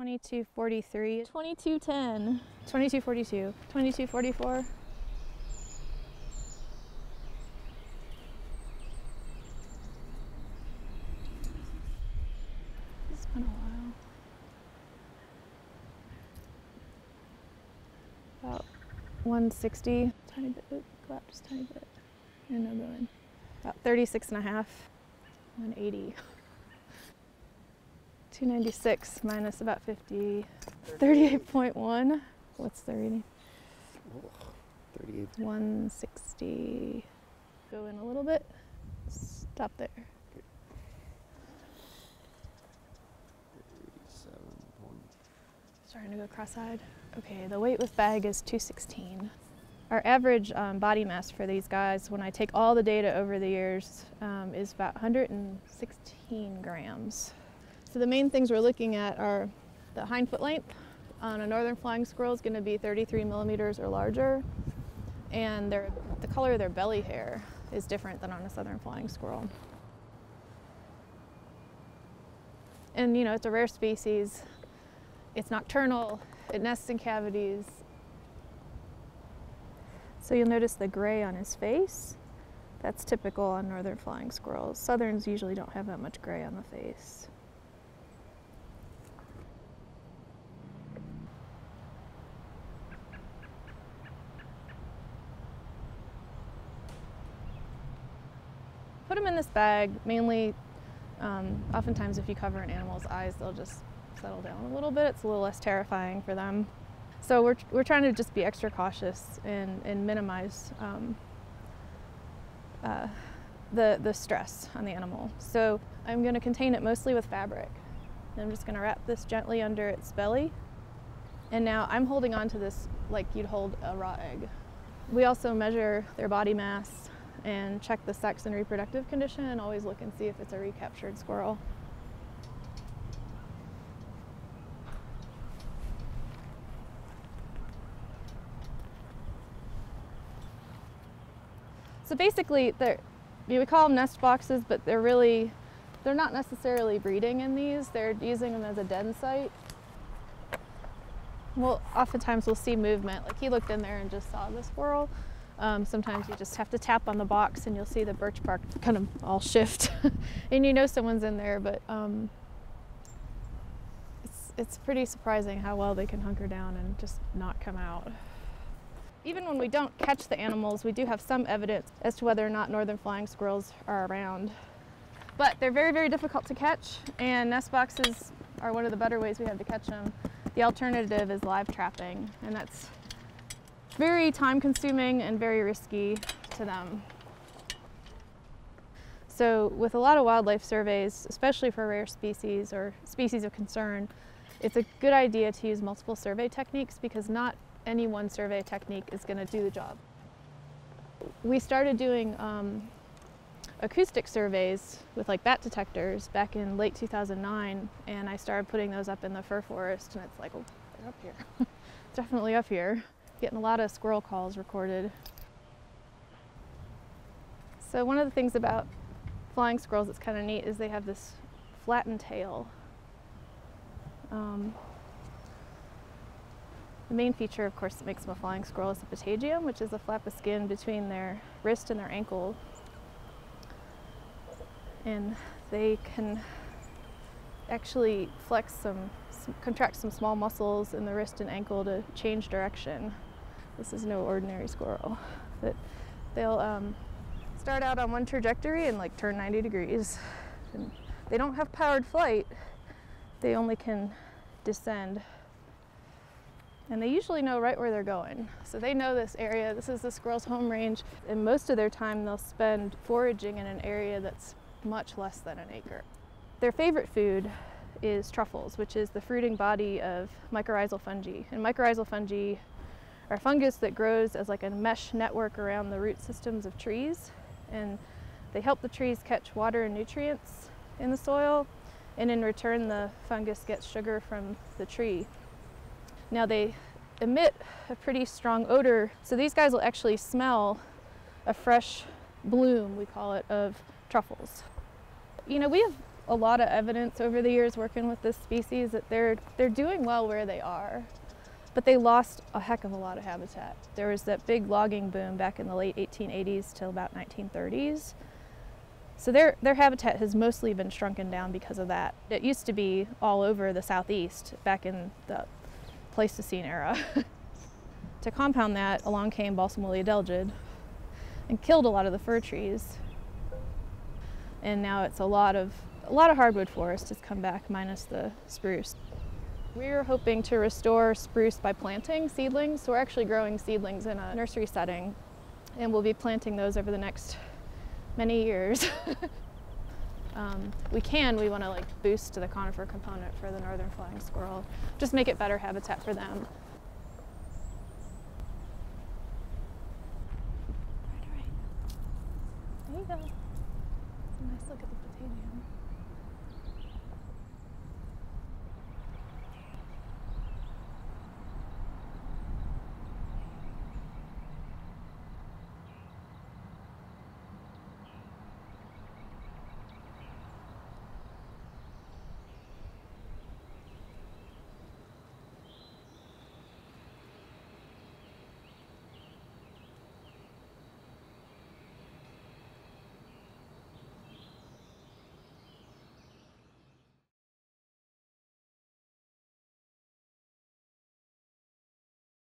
2243, 2210. 2242, 2244. It's been a while. About 160, tiny bit, go up just tiny bit. And no going. About 36 and a half, 180. 296 minus about 50, 38.1. What's the reading? 38. 160. Go in a little bit. Stop there. 37. Starting to go cross-eyed. Okay, the weight with bag is 216. Our average um, body mass for these guys, when I take all the data over the years, um, is about 116 grams. So the main things we're looking at are the hind foot length. On a northern flying squirrel is going to be 33 millimeters or larger, and their, the color of their belly hair is different than on a southern flying squirrel. And you know, it's a rare species. It's nocturnal. It nests in cavities. So you'll notice the gray on his face. That's typical on northern flying squirrels. Southerns usually don't have that much gray on the face. Put them in this bag mainly um, oftentimes, if you cover an animal's eyes, they'll just settle down a little bit. It's a little less terrifying for them. So we're, we're trying to just be extra cautious and, and minimize um, uh, the, the stress on the animal. So I'm going to contain it mostly with fabric. I'm just going to wrap this gently under its belly. And now I'm holding on to this like you'd hold a raw egg. We also measure their body mass and check the sex and reproductive condition and always look and see if it's a recaptured squirrel. So basically, they're, you know, we call them nest boxes, but they're really, they're not necessarily breeding in these. They're using them as a den site. Well, oftentimes we'll see movement. Like he looked in there and just saw the squirrel. Um, sometimes you just have to tap on the box and you'll see the birch bark kind of all shift. and you know someone's in there, but um, it's, it's pretty surprising how well they can hunker down and just not come out. Even when we don't catch the animals, we do have some evidence as to whether or not northern flying squirrels are around. But they're very, very difficult to catch, and nest boxes are one of the better ways we have to catch them. The alternative is live trapping, and that's very time consuming and very risky to them. So with a lot of wildlife surveys, especially for rare species or species of concern, it's a good idea to use multiple survey techniques because not any one survey technique is going to do the job. We started doing um, acoustic surveys with like bat detectors back in late 2009 and I started putting those up in the fir forest and it's like, oh, they're up here. definitely up here. Getting a lot of squirrel calls recorded. So one of the things about flying squirrels that's kind of neat is they have this flattened tail. Um, the main feature, of course, that makes them a flying squirrel is the patagium, which is a flap of skin between their wrist and their ankle. And they can actually flex some, contract some small muscles in the wrist and ankle to change direction. This is no ordinary squirrel. But they'll um, start out on one trajectory and like turn 90 degrees. And they don't have powered flight. They only can descend. And they usually know right where they're going. So they know this area. This is the squirrel's home range. And most of their time they'll spend foraging in an area that's much less than an acre. Their favorite food is truffles, which is the fruiting body of mycorrhizal fungi. And mycorrhizal fungi are fungus that grows as like a mesh network around the root systems of trees. And they help the trees catch water and nutrients in the soil. And in return, the fungus gets sugar from the tree. Now they emit a pretty strong odor. So these guys will actually smell a fresh bloom, we call it, of truffles. You know, we have a lot of evidence over the years working with this species that they're they're doing well where they are, but they lost a heck of a lot of habitat. There was that big logging boom back in the late 1880s till about 1930s. So their their habitat has mostly been shrunken down because of that. It used to be all over the southeast back in the Pleistocene era. to compound that, along came Balsam woolly adelgid and killed a lot of the fir trees. And now it's a lot of a lot of hardwood forest has come back minus the spruce. We're hoping to restore spruce by planting seedlings. So we're actually growing seedlings in a nursery setting and we'll be planting those over the next many years. um, we can, we want to like boost the conifer component for the northern flying squirrel, just make it better habitat for them.